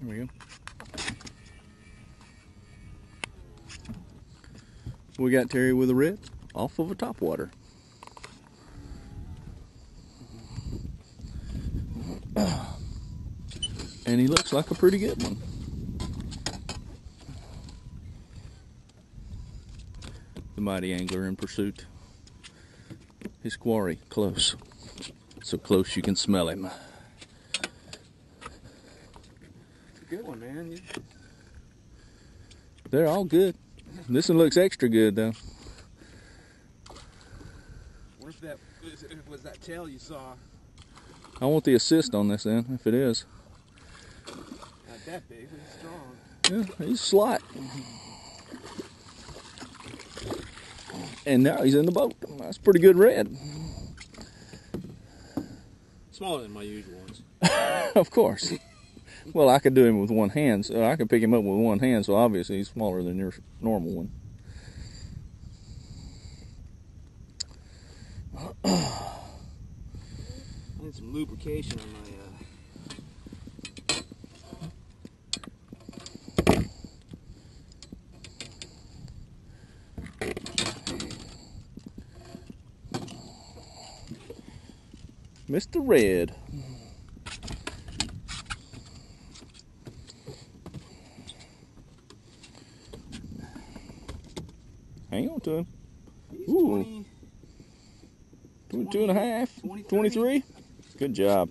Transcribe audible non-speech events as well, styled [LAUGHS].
There we go. We got Terry with a red off of a top water. And he looks like a pretty good one. The mighty angler in pursuit. His quarry close. So close you can smell him. Good one, man. You- They're all good. This one looks extra good though. What if that was, if was that tail you saw? I want the assist on this then, if it is. Not that big, but it's strong. Yeah, he's slight. And now he's in the boat. That's pretty good red. Smaller than my usual ones. [LAUGHS] of course. Well, I could do him with one hand, so I could pick him up with one hand, so obviously he's smaller than your normal one. I need some lubrication on my. Uh... Mr. Red. Hang on to him. He's Ooh. 20, 22 and a half, 23. 23. Good job.